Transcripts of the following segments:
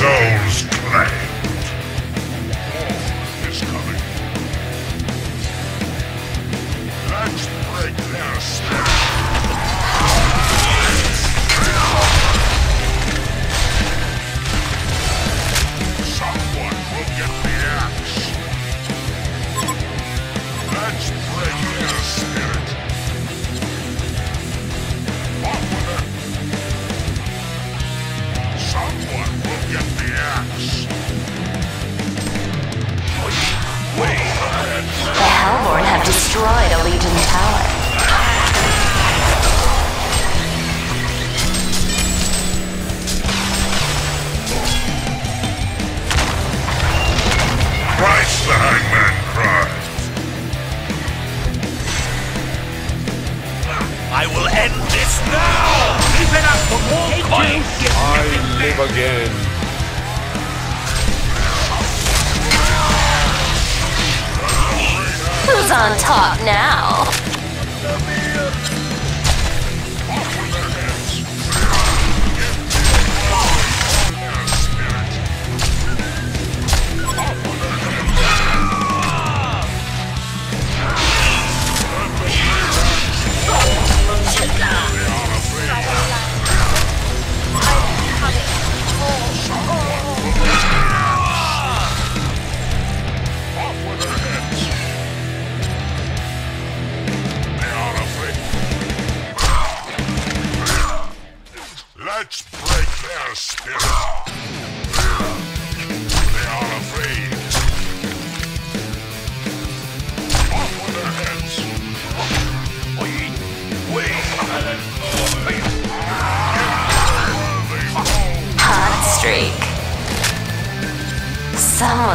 souls. on top now.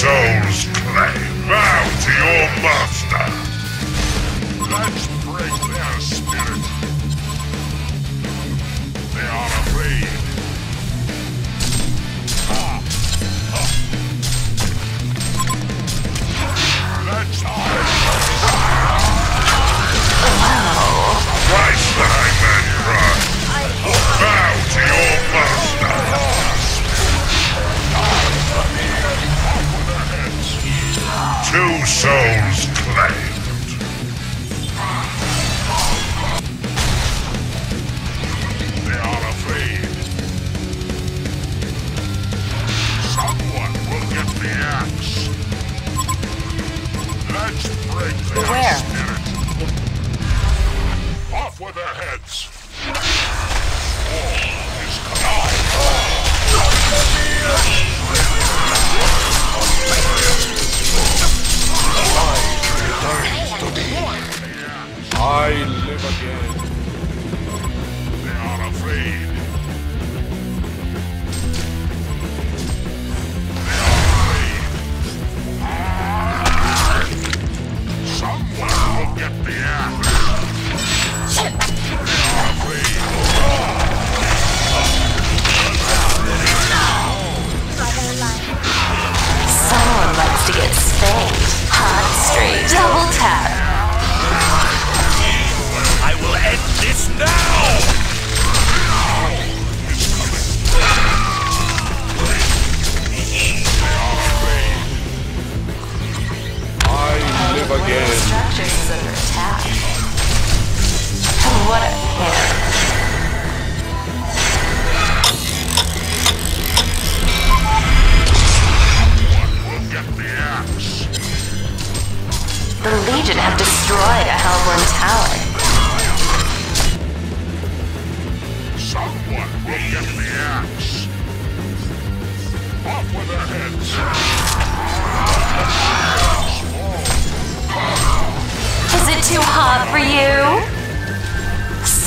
soul's claim. Bow to your master. That's goods.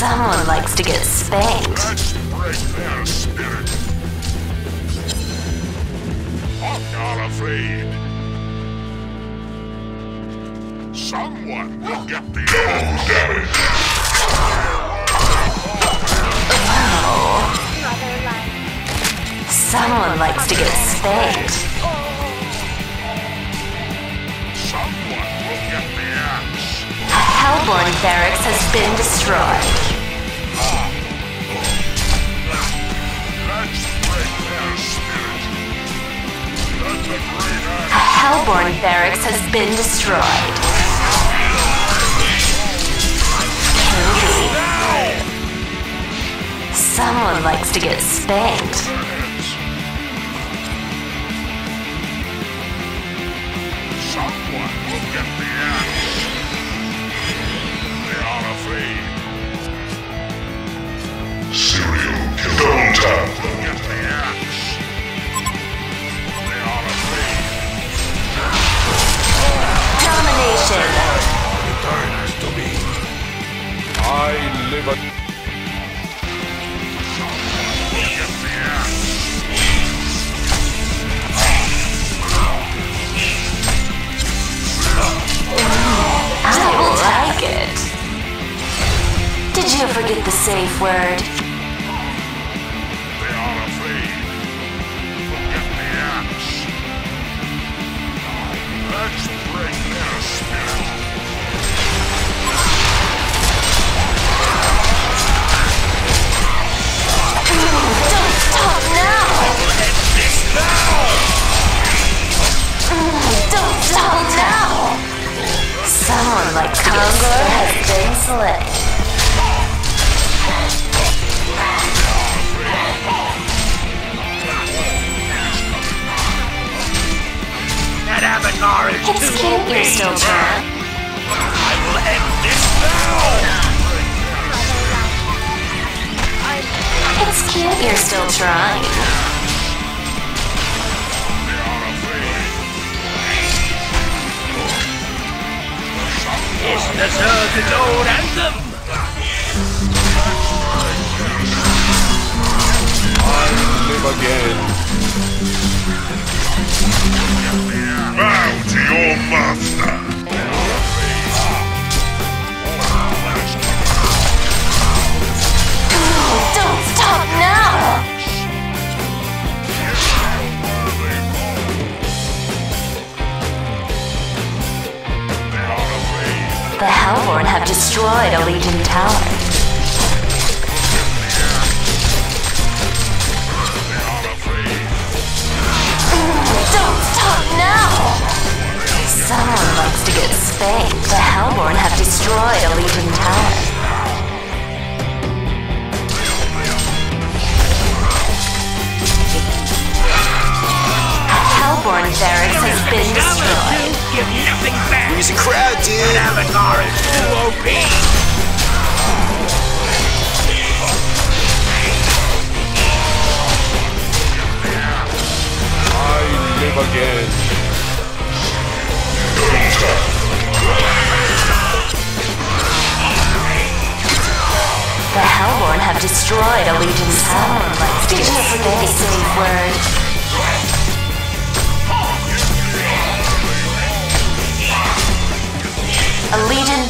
Someone likes to get spanked. Let's break their spirit. I'm not afraid. Someone will get the axe. damage. Someone likes to get spanked. Barracks has been destroyed. A. Hellborn barracks has been destroyed. Someone likes to get spanked. Me. I live like it. Did you forget the safe word? Like has been slain. That Avatar is It's too cute you're still trying. I will end this now! It's cute you're still trying. This deserves its own anthem! I live again. Bow to your master. Have destroyed a Legion tower. Don't stop now! Someone likes to get spanked. The Hellborn have destroyed a Legion tower. Hellborn barracks has been destroyed. Give nothing back! Where's the crowd, dude? Avatar is too OP! I live again. Hellborn have destroyed a Legion's tower. Did you forget the safe word?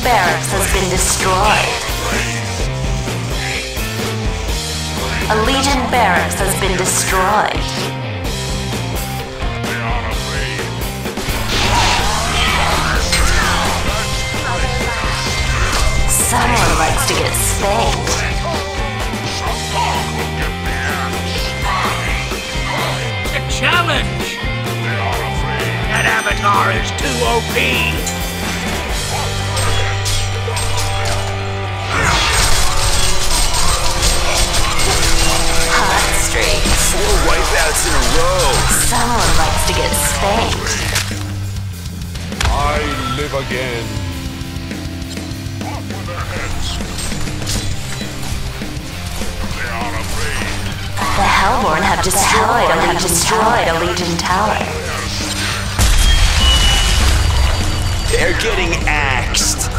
Barracks has been destroyed. A Legion barracks has been destroyed. Someone likes to get spanked. A challenge! That avatar is too OP! Four wipeouts in a row. Someone likes to get spanked. I live again. Off with their heads. They are afraid. The Hellborn have destroyed a Legion destroyed a Legion tower. They're getting axed.